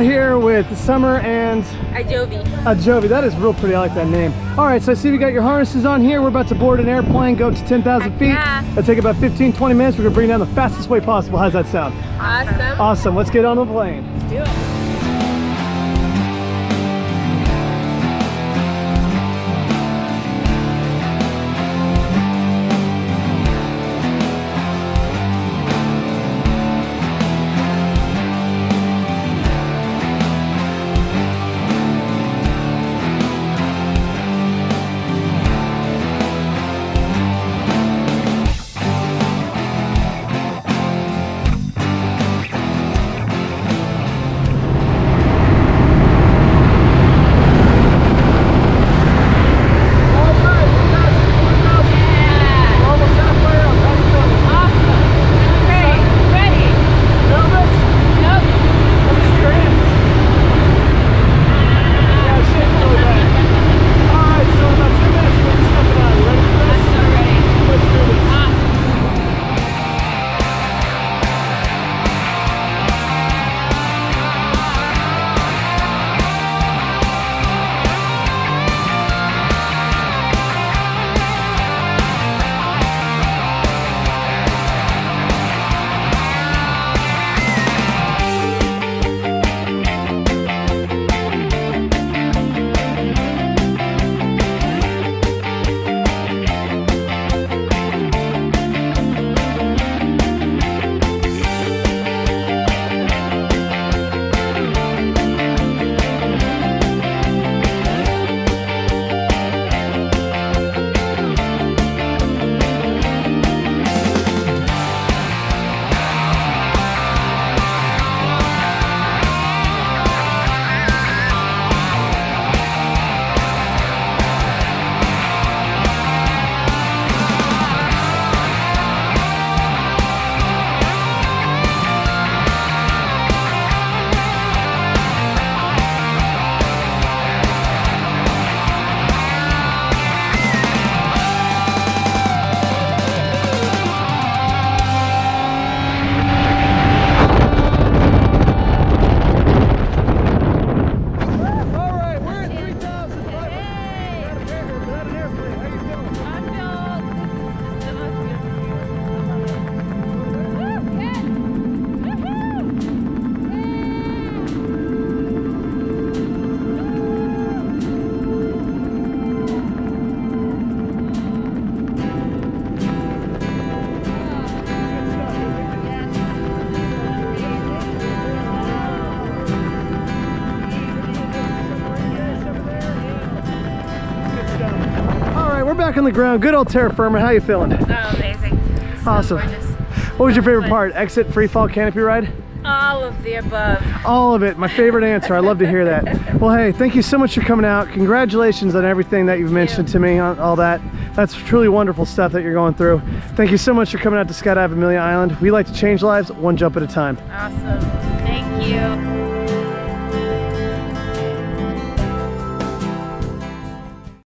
with? Summer and Ajovi. Ajovi. That is real pretty. I like that name. All right, so I see we got your harnesses on here. We're about to board an airplane, go to 10,000 feet. Yeah. It'll take about 15, 20 minutes. We're gonna bring down the fastest way possible. How's that sound? Awesome. Awesome. Let's get on the plane. Let's do it. Back on the ground. Good old terra firma. How you feeling? Oh, amazing. So Awesome. gorgeous. What was your favorite part? Exit, free fall, canopy ride? All of the above. All of it. My favorite answer. I love to hear that. Well, hey, thank you so much for coming out. Congratulations on everything that you've mentioned to me, on all that. That's truly wonderful stuff that you're going through. Thank you so much for coming out to Skydive Amelia Island. We like to change lives one jump at a time. Awesome. Thank you.